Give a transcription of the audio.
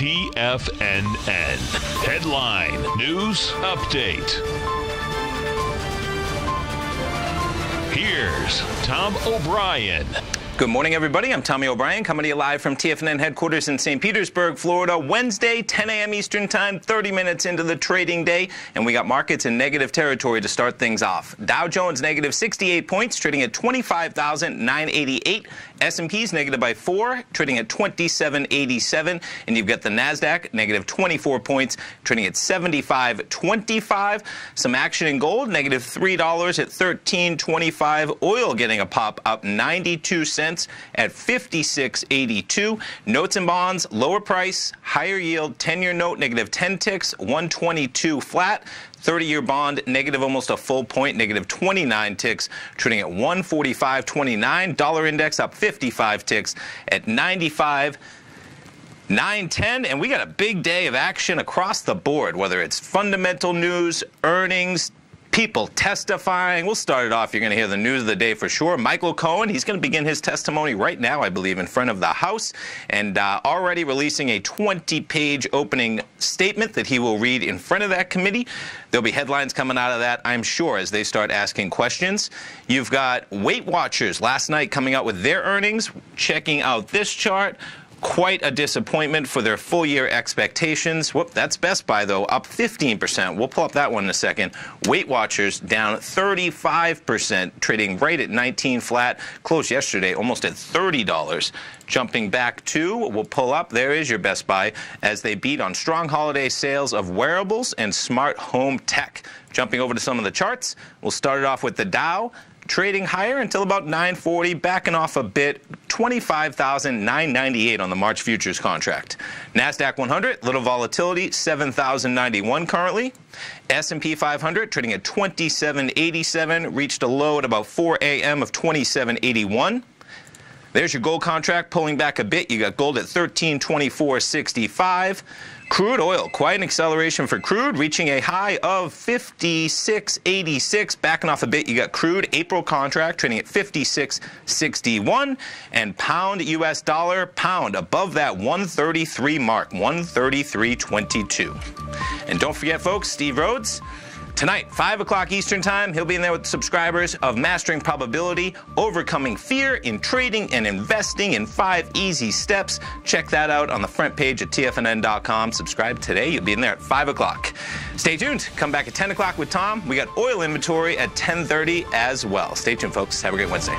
TFNN. Headline News Update. Here's Tom O'Brien. Good morning, everybody. I'm Tommy O'Brien, coming to you live from TFNN headquarters in St. Petersburg, Florida. Wednesday, 10 a.m. Eastern Time, 30 minutes into the trading day, and we got markets in negative territory to start things off. Dow Jones negative 68 points, trading at 25,988. S&P's negative by four, trading at 2787, and you've got the Nasdaq negative 24 points, trading at 7525. Some action in gold, negative three dollars at 1325. Oil getting a pop up 92 cents at 5682. Notes and bonds, lower price, higher yield, 10-year note negative 10 ticks, 122 flat. 30-year bond negative almost a full point, negative 29 ticks, trading at 145.29. Dollar index up 55 ticks at 95. 910, and we got a big day of action across the board, whether it's fundamental news, earnings, people testifying. We'll start it off. You're going to hear the news of the day for sure. Michael Cohen, he's going to begin his testimony right now, I believe, in front of the House, and uh, already releasing a 20 page opening statement that he will read in front of that committee. There'll be headlines coming out of that, I'm sure, as they start asking questions. You've got Weight Watchers last night coming out with their earnings, checking out this chart quite a disappointment for their full year expectations. Whoop, that's Best Buy, though, up 15%. We'll pull up that one in a second. Weight Watchers down 35%, trading right at 19 flat. Closed yesterday almost at $30. Jumping back to, we'll pull up, there is your Best Buy, as they beat on strong holiday sales of wearables and smart home tech. Jumping over to some of the charts, we'll start it off with the Dow trading higher until about 940, backing off a bit, 25,998 on the March futures contract. Nasdaq 100, little volatility, 7,091 currently. S&P 500 trading at 2787, reached a low at about 4 a.m. of 2781. There's your gold contract pulling back a bit. You got gold at 1324.65. Crude oil, quite an acceleration for crude, reaching a high of 56.86. Backing off a bit, you got crude April contract trading at 56.61. And pound US dollar, pound above that 133 mark, 133.22. And don't forget, folks, Steve Rhodes. Tonight, 5 o'clock Eastern Time, he'll be in there with subscribers of Mastering Probability, Overcoming Fear in Trading and Investing in Five Easy Steps. Check that out on the front page at TFNN.com. Subscribe today. You'll be in there at 5 o'clock. Stay tuned. Come back at 10 o'clock with Tom. We got oil inventory at 10.30 as well. Stay tuned, folks. Have a great Wednesday.